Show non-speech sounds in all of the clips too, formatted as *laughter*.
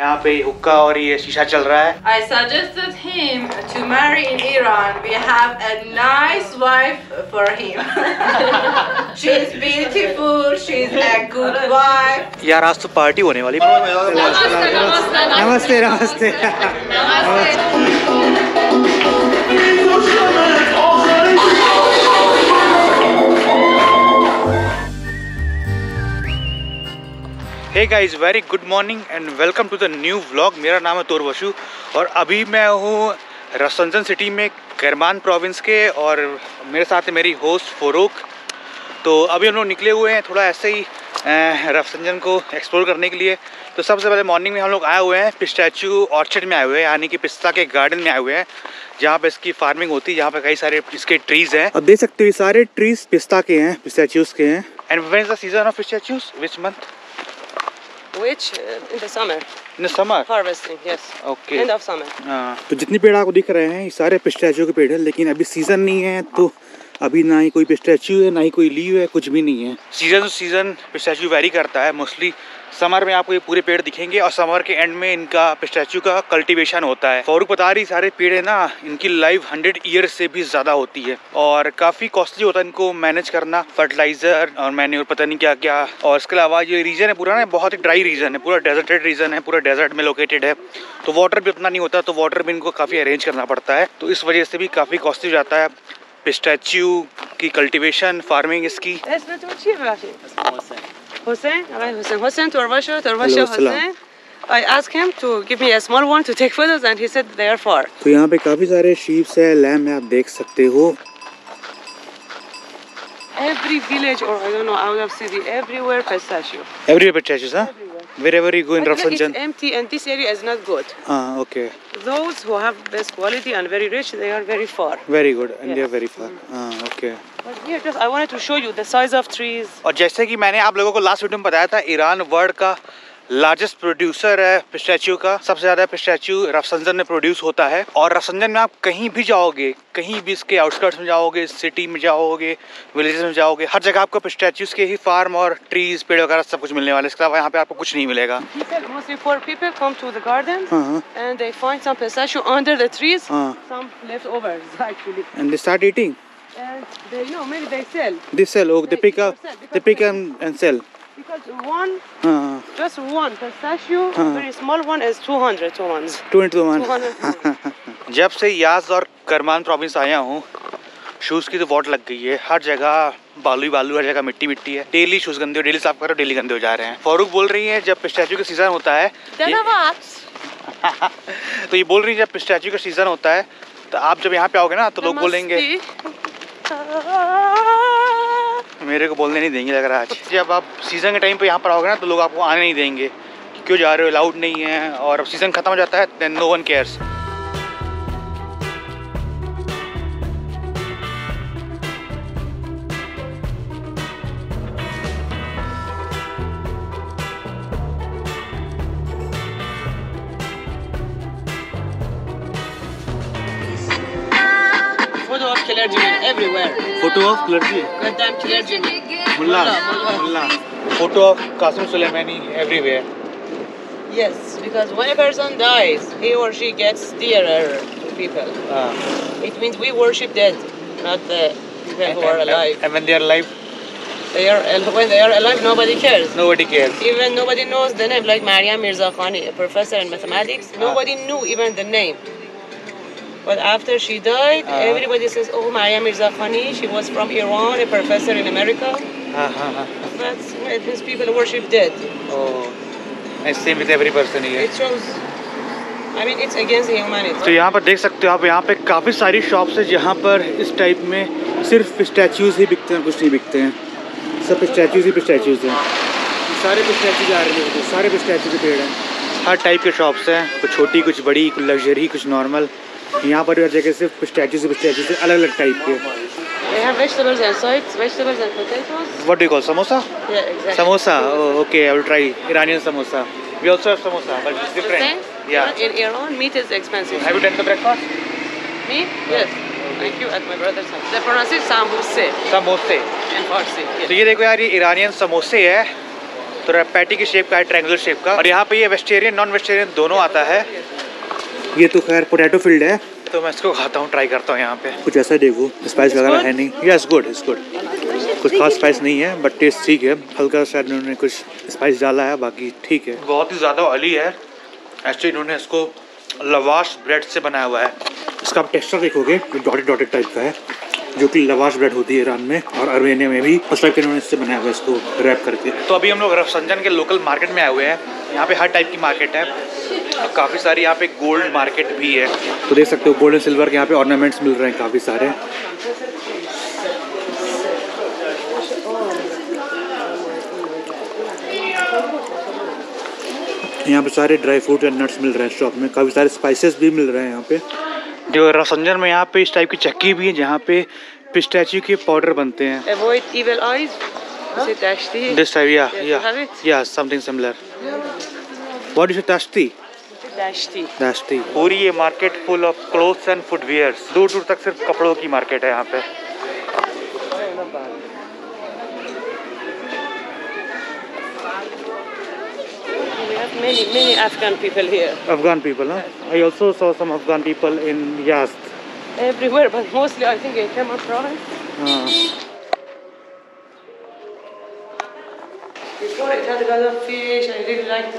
यहाँ पे हुक्का और ये शीशा चल रहा है। यार आज तो पार्टी होने वाली। नमस्ते, नमस्ते. Hey guys very good morning and welcome to the new vlog मेरा नाम है तोर वशु और अभी मैं हूँ रसंजन सिटी में करमान प्रोविंस के और मेरे साथ है मेरी होस्ट फोरोक तो अभी हम लोग निकले हुए हैं थोड़ा ऐसे ही रफसंजन को एक्सप्लोर करने के लिए। तो सबसे पहले मॉर्निंग में हम लोग आए हुए हैं पिस्टैचू ऑर्चर्ड में आए हुए हैं यानी कि पिस्ता के गार्डन में आए हुए हैं जहाँ पे इसकी फ़ार्मिंग होती है जहाँ पे कई सारे इसके ट्रीज हैं। अब देख सकते हो ये सारे ट्रीज पिस्ता के हैं पिस्ताचियोस के हैं। And when is the season of pistachios which month Which uh, in the summer In the summer. harvesting? Yes. Okay. End of summer. हाँ तो जितने पेड़ आपको दिख रहे हैं ये सारे पिस्टैचियो के पेड़ हैं लेकिन अभी सीज़न नहीं है तो अभी ना ही कोई पिस्टैचियो है ना ही कोई लीव है कुछ भी नहीं है season to season pistachio vary करता है मोस्टली समर में आपको ये पूरे पेड़ दिखेंगे और समर के एंड में इनका पिस्टैचू का कल्टीवेशन होता है। फॉरूक बता रही सारे पेड़ है ना इनकी लाइफ हंड्रेड ईयर से भी ज़्यादा होती है और काफ़ी कॉस्टली होता है इनको मैनेज करना फर्टिलाइज़र और मैन्योर पता नहीं क्या क्या। और इसके अलावा ये रीजन है पूरा ना बहुत ही ड्राई रीजन है पूरा डेजर्टेड रीजन है पूरा डेजर्ट में लोकेटेड है। तो वाटर भी उतना नहीं होता तो वाटर भी इनको काफ़ी अरेंज करना पड़ता है। तो इस वजह से भी काफ़ी कॉस्टली हो जाता है पिस्टैचू की कल्टीवेशन फ़ार्मिंग इसकी। Hussein. Hussein. Hussein Torvasho. Torvasho Hello, salam. Hussein. I asked him to give me a small one to take photos, and he said they are far. तो यहाँ पे काफ़ी सारे शीप्स है लैम है आप देख सकते हो Every village, or I don't know, out of city, everywhere pistachio. Everywhere pistachios, huh? Everywhere. Wherever you go in Rafsanjan. it's empty, and this area is not good. हाँ okay Those who have best quality and very rich, they are very far. Very good and Yes. Very far हाँ okay But here, just और जैसे कि मैंने आप लोगों को last video में बताया था ईरान वर्ल्ड का लार्जेस्ट प्रोड्यूसर है पिस्टैचू का। सबसे ज़्यादा पिस्टैचू रफसंजन में प्रोड्यूस होता है। और रफसंजन में आप कहीं भी जाओगे कहीं भी इसके आउटस्कर्ट्स में जाओगे सिटी में जाओगे विलेजेस में जाओगे हर जगह आपको पिस्टैचूज के ही फार्म और ट्रीज पेड़ वगैरह सब कुछ मिलने वाले। इसके अलावा यहाँ पे आपको कुछ नहीं मिलेगा। People, *laughs* to and they eating And they maybe they sell this sell okay they pick up they pick and sell because one, हाँ just one pistachio, Huh. very small one is 200 *laughs* to ones. Two into one 200 जब से याज और करमान province आया हूँ shoes की तो what लग गई है हर जगह बालू ही बालू हर जगह मिट्टी मिट्टी है डेली शूज़ गंदे हो डेली साफ़ करो डेली गंदे हो जा रहे हैं फारूक बोल रही है जब पिस्टैचू का सीज़न होता है ये- तो ये बोल रही है जब पिस्टैचू का सीज़न होता है तो आप जब यहाँ पे आओगे ना तो लोग बोलेंगे मेरे को बोलने नहीं देंगे लग रहा है आज। जब आप सीज़न के टाइम पे यहाँ पर आओगे ना तो लोग आपको आने नहीं देंगे कि क्यों जा रहे हो अलाउड नहीं है, और अब सीज़न खत्म हो जाता है then no one cares Photo of clergy. Goddamn clergy. Mullahs. Mullahs. Photo of Qasim Soleimani everywhere. Yes, because when a person dies, he or she gets dearer to people. Ah. It means we worship dead, not the people and, who are alive. And when they are alive, they are when they are alive, nobody cares. Nobody cares. Even nobody knows the name, like Maria Mirza Khani, a professor in mathematics. Ah. Nobody knew even the name. But after she died, Ah. everybody says, "Oh, Maryam Mirza Khani. She was from Iran, a professor in America." हाँ हाँ हाँ That's it means people worship dead. oh and same with every person here It shows. I mean, it's against humanity. तो यहाँ पर देख सकते हो आप यहाँ पे काफ़ी सारी शॉप्स है जहाँ पर इस टाइप में सिर्फ़ स्टैचूज ही बिकते हैं कुछ नहीं बिकते हैं सब स्टैचूज ही स्टैचूज हैं सारे स्टैचूज आ रहे हैं सारे स्टैचू के पेड़ हैं हर टाइप के शॉप्स हैं कुछ छोटी कुछ बड़ी कुछ लग्जरी कुछ नॉर्मल यहाँ पर हर जगह सिर्फ़ स्टैचू से स्टैचू से अलग अलग टाइप के They have vegetables and sides, vegetables and potatoes. What do you call samosa? Yeah, exactly. Samosa. Oh, okay. I will try Iranian samosa. We also have samosa, but it's different. same? Yeah. In Iran, meat is expensive. Have you done the breakfast? Me? Yes. Thank you at my brother's house. They pronounce it sambusa Samosa. in Farsi. तो Yes. ये देखो यार ये Iranian समोसे है तो patty की shape का है ट्रायंगुलर शेप का और यहाँ पे ये वेजिटेरियन नॉन वेजिटेरियन दोनों आता है ये तो खैर पोटैटो फ़ील्ड है। तो मैं इसको खाता हूँ ट्राई करता हूँ यहाँ पे। कुछ ऐसा देखो स्पाइस वगैरह है नहीं। यस गुड इज़ गुड कुछ खास स्पाइस नहीं है बट टेस्ट ठीक है। हल्का शायद इन्होंने कुछ स्पाइस डाला है बाकी ठीक है। बहुत ही ज़्यादा ऑयली है। ऐसे इन्होंने इसको लवाश ब्रेड से बनाया हुआ है। इसका आप टेक्स्टर देखोगे डॉटेड डॉटेड टाइप का है। जो कि लवाश ब्रेड होती है ईरान में और अर्मेनिया में भी उस टाइप के इन्होंने इससे बनाया हुआ है इसको रैप करके। तो अभी हम लोग रफसंजन के लोकल मार्केट में आए हुए हैं। यहाँ पे हर टाइप की मार्केट है। और काफ़ी सारी यहाँ पे गोल्ड मार्केट भी है। तो देख सकते हो गोल्ड एंड सिल्वर के यहाँ पे ऑर्नामेंट्स मिल रहे हैं काफ़ी सारे। यहाँ पे सारे ड्राई फ्रूट एंड नट्स मिल रहे हैं शॉप में। काफ़ी सारे स्पाइसेस भी मिल रहे हैं यहाँ पे। जो रसंजन में यहाँ पे इस टाइप की चक्की भी है जहाँ पे पिस्टैच्यू के पाउडर बनते हैं Avoid evil eyes. Is it Ashti? Yeah, you it? Dashti. पूरी ये market full of clothes and footwear दूर दूर तक सिर्फ़ कपड़ों की मार्केट है यहाँ पे many, many Afghan people here. Afghan people हाँ I also saw some Afghan people in Yazd Everywhere, but mostly I think in Kama province. हाँ Before it had a lot of fish. I really liked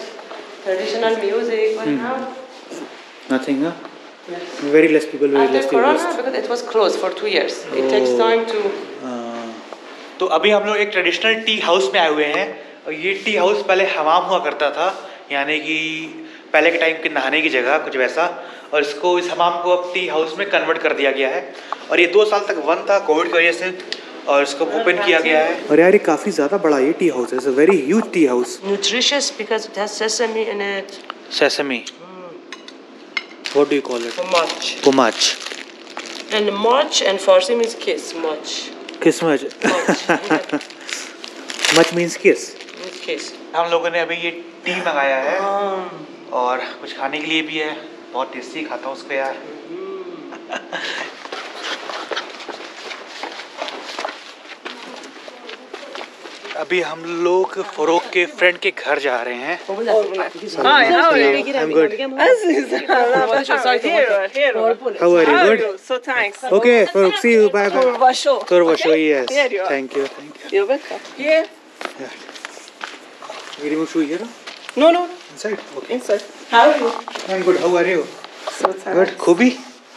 traditional music, but now nothing हाँ very less people very after less Corona, because it was closed for two years, Oh. it takes Oh. time to. तो अभी हम लोग एक traditional tea house में आए हुए हैं और ये टी हाउस पहले हमाम हुआ करता था यानी कि पहले के टाइम के नहाने की जगह कुछ वैसा। और इसको इस हमाम को अब टी हाउस में कन्वर्ट कर दिया गया है। और ये दो साल तक बंद था कोविड की वजह से और इसको ओपन किया गया है। और यार ये काफ़ी ज़्यादा बड़ा ये टी हाउस है। Very huge tea house Nutritious because it has sesame in it. Sesame what do you call it Much. कुमाच And much and Farsi means kiss. Much. Kiss much much means kiss Means kiss. हम लोगों ने अभी ये T मंगाया है और कुछ खाने के लिए भी है बहुत टेस्टी खाता हूँ उसको यार अभी हम लोग फरोक के फ्रेंड के घर जा रहे हैं how are you? I'm good. Here, here. How are Turvasho, yes. Here you are. Thank you, thank you. You're welcome. Here? We remove shoe here? No, no, Inside? Okay. inside. How are you? I'm good. How are you? So thanks. Good. Khubi?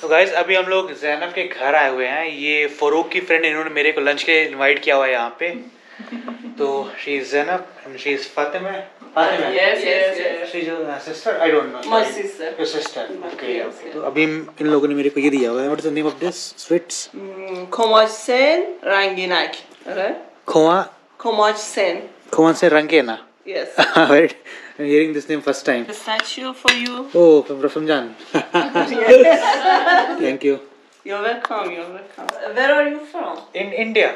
तो guys अभी हम लोग जैनब के घर आए हुए हैं ये फरूक की फ्रेंड इन्होंने मेरे को लंच के इनवाइट किया हुआ है यहाँ पे to she is Zainab and she is Fatima. Fatima. Yes, yes, yes. She's your sister. I don't know. My sorry. sister. Your sister. Okay. Yes, okay. तो अभी इन लोगों ने मेरे को ये दिया हुआ है. What is the name of this sweets? खोमाच सेन रंगीनाक. Right. खोआ. खोमाच सेन. खोमाच सेन रंगीना. Yes. right. I'm hearing this name first time. Pistachio for you. Oh, from Rafamjan. yes. Thank you. You're welcome. You're welcome. Where are you from? In India.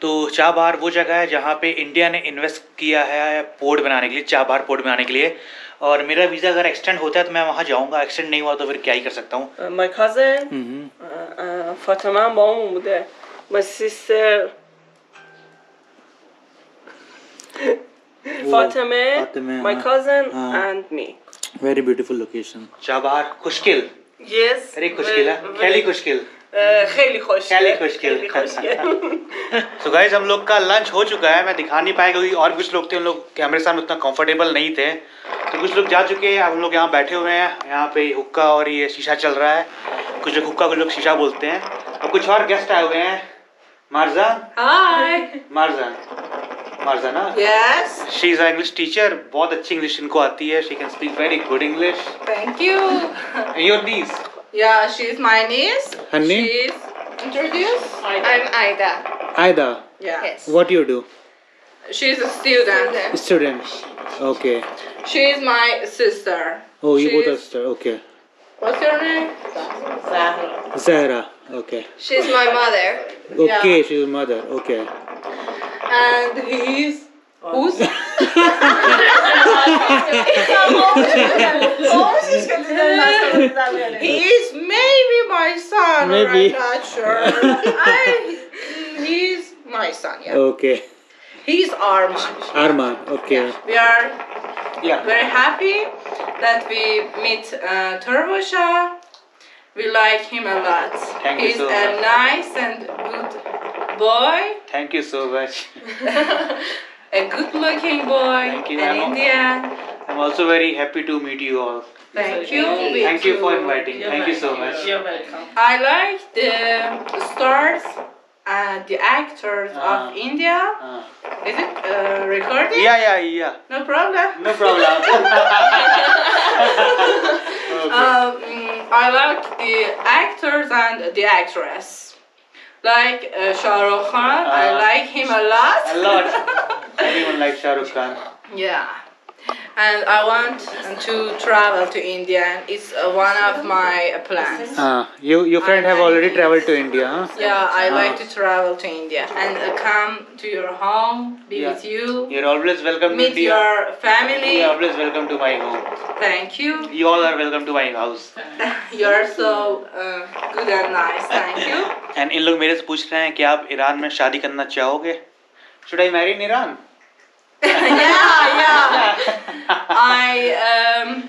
तो चाबहार वो जगह है जहाँ पे इंडिया ने इन्वेस्ट किया है पोर्ट बनाने के लिए चाबहार पोर्ट बनाने के लिए। और मेरा वीज़ा अगर एक्सटेंड होता है तो मैं वहाँ जाऊँगा। एक्सटेंड नहीं हुआ तो फिर क्या ही कर सकता हूँ। uh, My cousin, hmm, hmm. uh, uh, Fatma babam bude. My sister, *laughs* Fatime, Fatime, my very beautiful location Chabahar खुशकिल। Yes. अरे खुशकिल है। very- खेली खुशकिल। खेली खुश खेली खुश खेली खुश सो गाइस *laughs* हम लोग का लंच हो चुका है। मैं दिखा नहीं पाएगा क्योंकि और कुछ लोग थे उन लोग कैमरे सामने उतना कंफर्टेबल नहीं थे। तो कुछ लोग जा चुके हैं। हम लोग यहाँ बैठे हुए हैं। यहाँ पे हुक्का और ये शीशा चल रहा है। कुछ लोग हुक्का कुछ लोग शीशा बोलते हैं। और कुछ और गेस्ट आए हुए हैं। Marjan hi Marjan Marjana yes she is English teacher बहुत अच्छी इंग्लिश इनको आती है। She can speak very good English thank you your nice Yeah, she's my niece. Her name? She's introduce? Aida. I'm Aida. Aida, Yeah. Yes. what do you do? She's a student. Student. student. Okay. She's my sister. Oh, you both She's- are sister. Okay. What's your name? Zahra. Zahra. Okay. She's my mother. Okay, she's a mother. Okay. And he's who's? *laughs* he's maybe my son. or Maybe. I'm not sure. I, he's my son. Yeah. Okay. He's Arman. Arman. Okay. We are Yeah. very happy that we meet uh, Turvosha. We like him a lot. Thank you He's so a much. nice and good boy, Thank you so much. *laughs* a good looking boy, Thank you, an Emma. Indian. I'm also very happy to meet you all. Thank you. me Thank you for too. inviting. Thank you so much. You're welcome. I like the stars and the actors Ah. of India. Uh, Is it uh, recording? yeah, yeah, yeah. No problem. No problem. *laughs* Um, mm, I like the actors and the actress. Like uh, Shah Rukh Khan, I Ah. like him a lot. A lot. *laughs* Everyone likes Shah Rukh Khan. Yeah. And I want to travel to India. and It's uh, one of my plans. Uh, you your friend have already traveled to India, huh? Yeah, I Ah. like to travel to India and uh, come to your home, be Yeah. with you, You're always welcome to meet India. your family. You're always welcome to my home. Thank you. You all are welcome to my house. *laughs* You're so uh, good and nice. Thank you. And इन लोग मेरे से पूछ रहे हैं कि आप Iran में शादी करना चाहोगे should I marry in Iran yeah, yeah. *laughs* I um,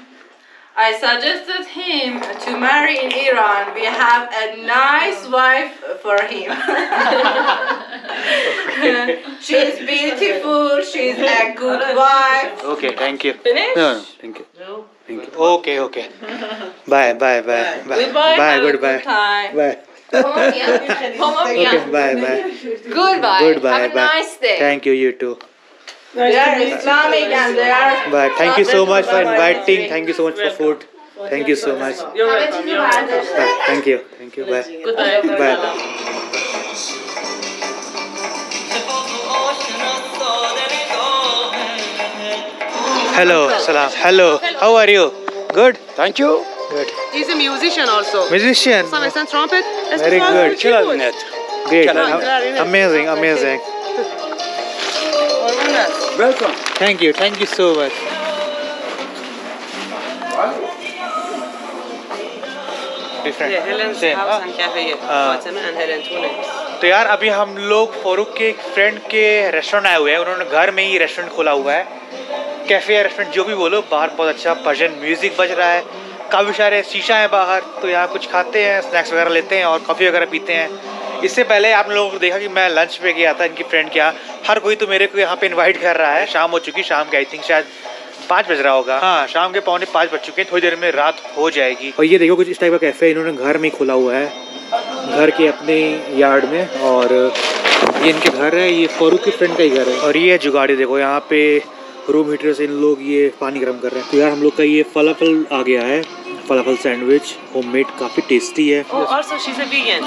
I suggested him to marry in Iran. We have a nice wife for him. *laughs* she's beautiful. She's a good wife. Okay, thank you. Finish. No, no thank you. No. Thank you. Okay, okay. bye, bye, bye, bye. Bye. Goodbye. Bye. Goodbye. Good bye. Home again. Home again. Okay, bye, bye. Goodbye. Goodbye. Have a bye. nice day. Thank you. You too. Nice they are Islamic and they are. But thank you so much for inviting. Thank you so much for food. Thank you so much. Bye. Thank you. Thank you. Bye. Bye. Bye. Hello, salam. Hello. How are you? Good. Thank you. Good. He's a musician also. Musician. Some trumpet. Very good. Great. Amazing. Amazing. Welcome Thank you. Thank you so much. Different. Yeah, Helen's Same. house and cafe. Ah. And Helen two names. तो यार अभी हम लोग फारूक के एक friend के restaurant आए हुए हैं उन्होंने घर में ही रेस्टोरेंट खोला हुआ है कैफ़े या रेस्टोरेंट जो भी बोलो बाहर बहुत अच्छा भजन म्यूज़िक बज रहा है काफ़ी सारे शीशा है बाहर तो यहाँ कुछ खाते हैं स्नैक्स वगैरह लेते हैं और कॉफ़ी वगैरह पीते हैं इससे पहले आप लोगों को देखा कि मैं लंच पे गया था इनकी फ्रेंड के यहाँ। हर कोई तो मेरे को यहाँ पे इनवाइट कर रहा है। शाम हो चुकी शाम के आई थिंक शायद पाँच बज रहा होगा। हाँ। शाम के पौने पाँच बज चुके हैं थोड़ी देर में रात हो जाएगी। और ये देखो कुछ इस टाइप का कैफ़े इन्होंने घर में खुला हुआ है। घर के अपने यार्ड में और ये इनके घर है ये फारूक के फ्रेंड का ही घर है। और ये जुगाड़ी देखो यहाँ पे रूम हीटर से इन लोग ये पानी गर्म कर रहे हैं। तो यार हम लोग का ये फलाफल आ गया है। फलाफल सैंडविच होममेड काफ़ी टेस्टी है Oh, also she's a vegan.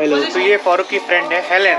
Hello. तो ये फारूक की फ्रेंड है हेलेन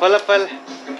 फलाफल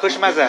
खुशमज़ा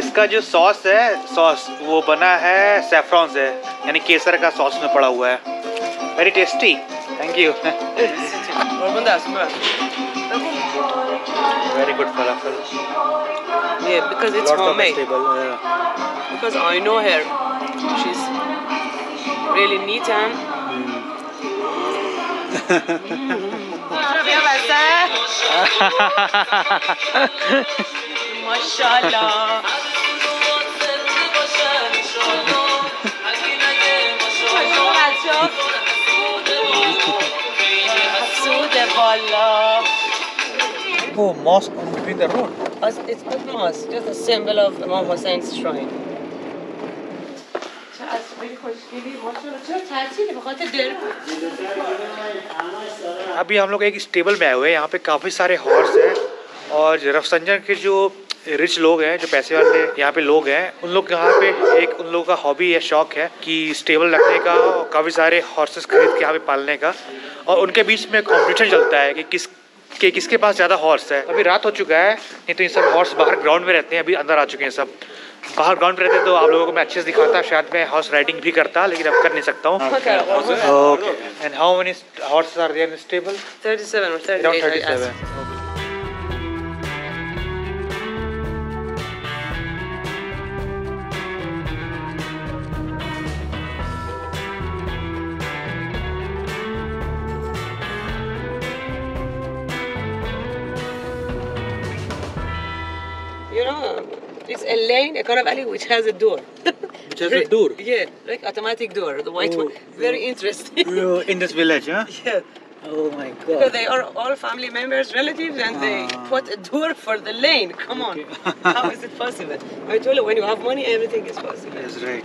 इसका जो सॉस है सॉस वो बना है सेफ्रॉन से यानी केसर का सॉस में पड़ा हुआ है वेरी टेस्टी थैंक यू और बंदा है Very good falafel. Yeah, because it's Lot homemade. Stable, yeah. Because I know her. She's really neat and. *laughs* Mm. *laughs* Mosque on between the road. As- It's not mosque, just a symbol of Imam Hussein's shrine. अभी हम लोग एक stable में आए हुए हैं यहाँ पे काफ़ी सारे हॉर्स हैं और रफसंजन के जो रिच लोग हैं जो पैसे वाले यहाँ पे लोग हैं उन लोग यहाँ पे एक उन लोगों का हॉबी या शौक है कि स्टेबल रखने का और काफ़ी सारे हॉर्सेस खरीद के यहाँ पे पालने का और उनके बीच में कंपटीशन चलता है कि किस कि किसके पास ज़्यादा हॉर्स है? अभी रात हो चुका है नहीं तो ये सब हॉर्स बाहर ग्राउंड में रहते हैं अभी अंदर आ चुके हैं सब। बाहर ग्राउंड पे रहते तो आप लोगों को मैं अच्छे से दिखाता शायद मैं हॉर्स राइडिंग भी करता लेकिन अब कर नहीं सकता हूँ। Okay and how many horses are there in stable 37 or 38. Around I a lane, a caravali which has a door. Which has a door? Yeah, like automatic door, the white one. Very interesting. in this village, huh? *laughs* yeah. Oh my Because they are all family members, relatives, and they put a door for the lane. Come on. *laughs* How is it possible? I told you, when you have money, everything is possible. That's right.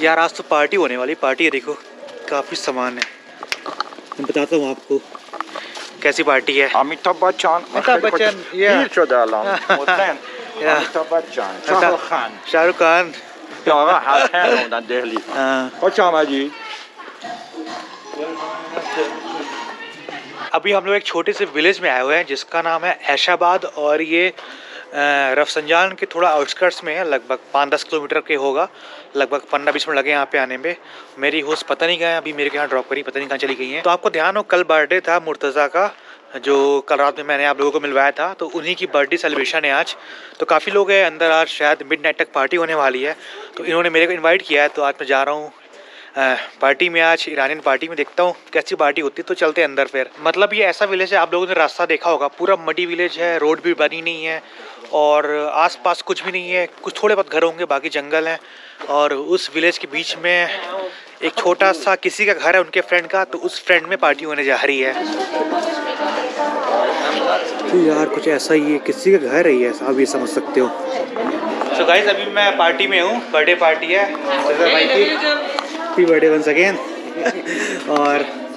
यार आज तो party होने वाली party है देखो काफ़ी सामान है मैं बताता हूँ आपको। कैसी पार्टी है? अमिताभ बच्चन अमिताभ *laughs* बच्चन अमिताभ बच्चन शाहरुख खान। शाहरुख खान। *laughs* हाँ। अभी हम लोग एक छोटे से विलेज में आए हुए हैं जिसका नाम है ऐशाबाद और ये रफसंजान के थोड़ा आउटस्कर्ट्स में है, लगभग पाँच दस किलोमीटर के होगा। लगभग पंद्रह बीस मिनट लगे यहाँ पे आने में। मेरी होस्ट पता नहीं गए अभी मेरे के यहाँ ड्रॉप करी, पता नहीं कहाँ चली गई हैं। तो आपको ध्यान हो, कल बर्थडे था मुर्तज़ा का, जो कल रात में मैंने आप लोगों को मिलवाया था। तो उन्हीं की बर्थडे सेलिब्रेशन है आज। तो काफ़ी लोग हैं अंदर आज, शायद मिड नाइट तक पार्टी होने वाली है। तो इन्होंने मेरे को इन्वाइट किया है तो आज मैं जा रहा हूँ। पार्टी में आज ईरानियन पार्टी में देखता हूँ, कैसी पार्टी होती है तो चलते हैं अंदर फिर। मतलब ये ऐसा विलेज है, आप लोगों ने रास्ता देखा होगा। पूरा मडी विलेज है रोड भी बनी नहीं है। और आसपास कुछ भी नहीं है, कुछ थोड़े बहुत घर होंगे, बाकी जंगल हैं। और उस विलेज के बीच में एक छोटा सा किसी का घर है, उनके फ्रेंड का तो उस फ्रेंड में पार्टी होने जा रही है। तो यार, कुछ ऐसा ही है, किसी का घर है ये आप ये समझ सकते हो। सो गाइस अभी मैं पार्टी में हूँ बर्थडे पार्टी है। भाई की बर्थडे वंस अगेन और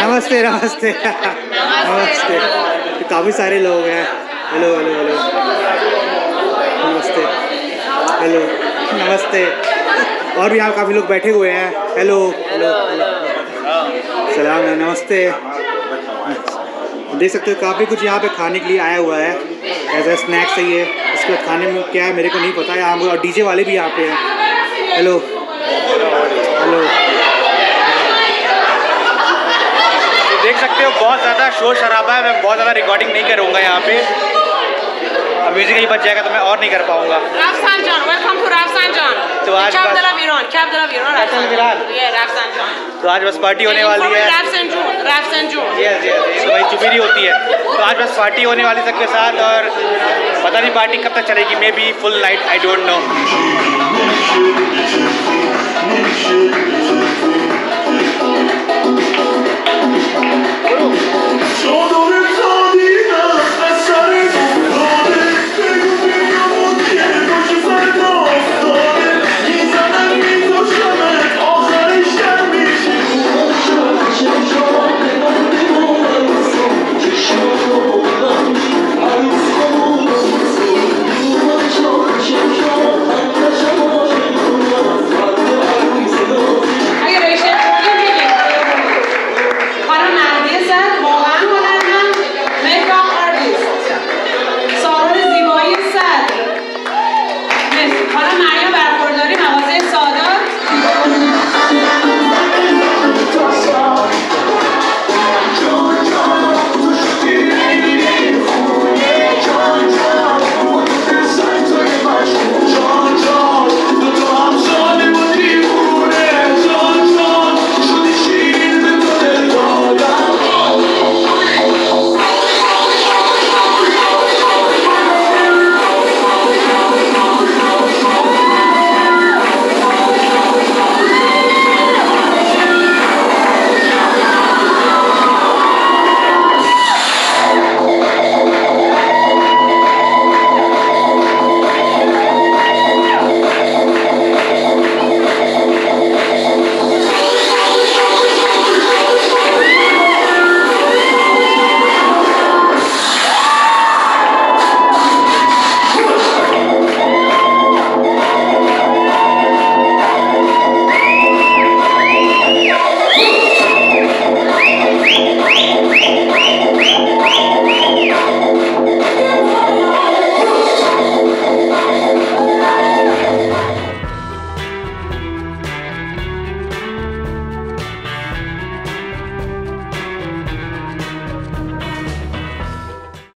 नमस्ते नमस्ते नमस्ते तो काफ़ी सारे लोग हैं हेलो हेलो हेलो नमस्ते हेलो नमस्ते और भी यहाँ काफ़ी लोग बैठे हुए हैं हेलो हेलो हेलो सलाम है, नमस्ते देख सकते हो काफ़ी कुछ यहाँ पे खाने के लिए आया हुआ है ऐसा स्नैक्स है ये इसके बाद खाने में क्या है मेरे को नहीं पता है। यहाँ और डीजे वाले भी यहाँ पे हैं। हेलो हेलो देख सकते हो बहुत ज़्यादा शोर शराबा है। मैं बहुत ज़्यादा रिकॉर्डिंग नहीं करूँगा यहाँ पे। अब म्यूज़िक ही बच जाएगा तो मैं और नहीं कर पाऊँगा। तो आज तो आज बस पार्टी होने वाली है। यस यस चुपेरी होती है। तो आज बस पार्टी होने वाली सबके साथ और पता नहीं पार्टी कब तक चलेगी maybe full night I don't know